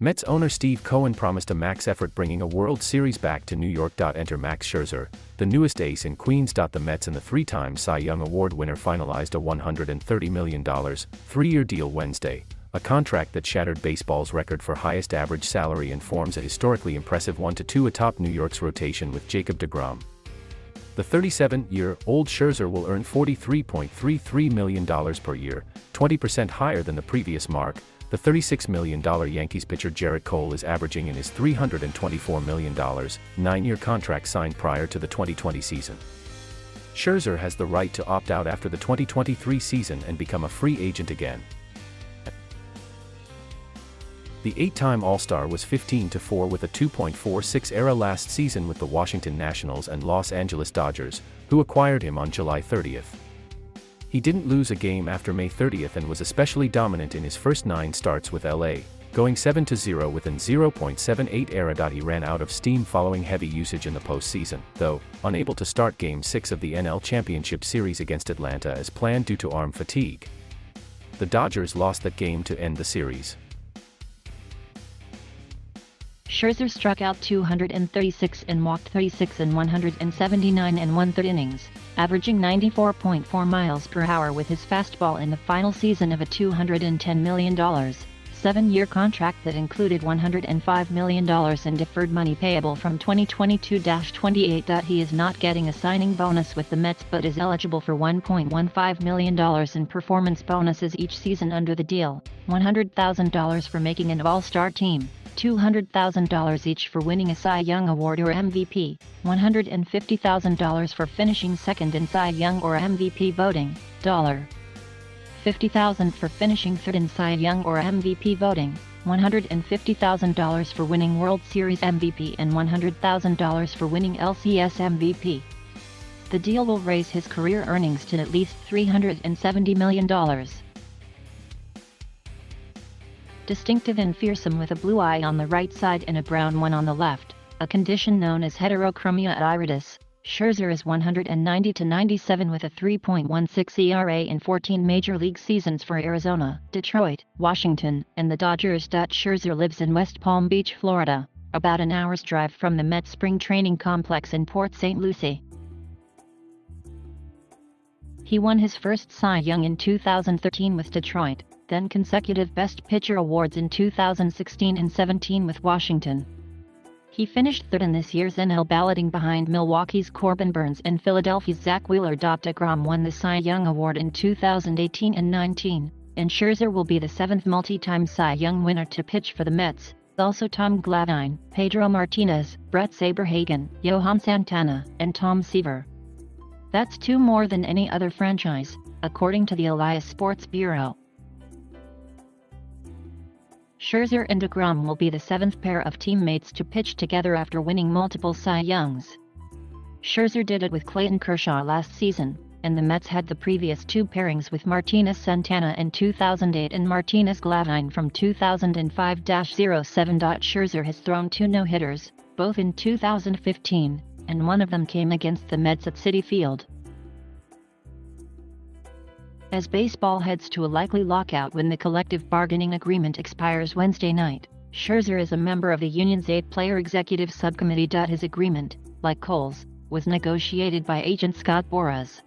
Mets owner Steve Cohen promised a max effort bringing a World Series back to New York. Enter Max Scherzer, the newest ace in Queens. The Mets and the three-time Cy Young Award winner finalized a $130 million, three-year deal Wednesday, a contract that shattered baseball's record for highest average salary and forms a historically impressive 1-2 atop New York's rotation with Jacob deGrom. The 37-year-old Scherzer will earn $43.33 million per year, 20% higher than the previous mark, the $36 million Yankees pitcher Gerrit Cole is averaging in his $324 million, nine-year contract signed prior to the 2020 season. Scherzer has the right to opt out after the 2023 season and become a free agent again. The eight-time All-Star was 15-4 with a 2.46 ERA last season with the Washington Nationals and Los Angeles Dodgers, who acquired him on July 30th. He didn't lose a game after May 30th and was especially dominant in his first nine starts with LA, going 7-0 with an 0.78 ERA. He ran out of steam following heavy usage in the postseason, though, unable to start Game 6 of the NL Championship Series against Atlanta as planned due to arm fatigue. The Dodgers lost that game to end the series. Scherzer struck out 236 and walked 36 in 179 and one-third innings, averaging 94.4 miles per hour with his fastball in the final season of a $210 million, seven-year contract that included $105 million in deferred money payable from 2022-28. He is not getting a signing bonus with the Mets but is eligible for $1.15 million in performance bonuses each season under the deal, $100,000 for making an all-star team. $200,000 each for winning a Cy Young Award or MVP, $150,000 for finishing second in Cy Young or MVP voting, $50,000 for finishing third in Cy Young or MVP voting, $150,000 for winning World Series MVP and $100,000 for winning LCS MVP. The deal will raise his career earnings to at least $370 million distinctive and fearsome with a blue eye on the right side and a brown one on the left, a condition known as heterochromia iridis. Scherzer is 190 to 97 with a 3.16 ERA in 14 major league seasons for Arizona, Detroit, Washington, and the Dodgers. Scherzer lives in West Palm Beach, Florida, about an hour's drive from the Mets spring training complex in Port St. Lucie. He won his first Cy Young in 2013 with Detroit, then consecutive Best Pitcher awards in 2016 and 17 with Washington. He finished third in this year's NL balloting behind Milwaukee's Corbin Burnes and Philadelphia's Zack Wheeler. DeGrom won the Cy Young Award in 2018 and 19, and Scherzer will be the seventh multi-time Cy Young winner to pitch for the Mets. Also Tom Glavine, Pedro Martinez, Bret Saberhagen, Johan Santana, and Tom Seaver. That's two more than any other franchise, according to the Elias Sports Bureau. Scherzer and DeGrom will be the seventh pair of teammates to pitch together after winning multiple Cy Youngs. Scherzer did it with Clayton Kershaw last season, and the Mets had the previous two pairings with Martinez Santana in 2008 and Martinez Glavine from 2005-07. Scherzer has thrown two no-hitters, both in 2015, and one of them came against the Mets at Citi Field. As baseball heads to a likely lockout when the collective bargaining agreement expires Wednesday night, Scherzer is a member of the union's eight-player executive subcommittee. His agreement, like Cole's, was negotiated by agent Scott Boras.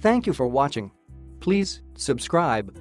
Thank you for watching. Please subscribe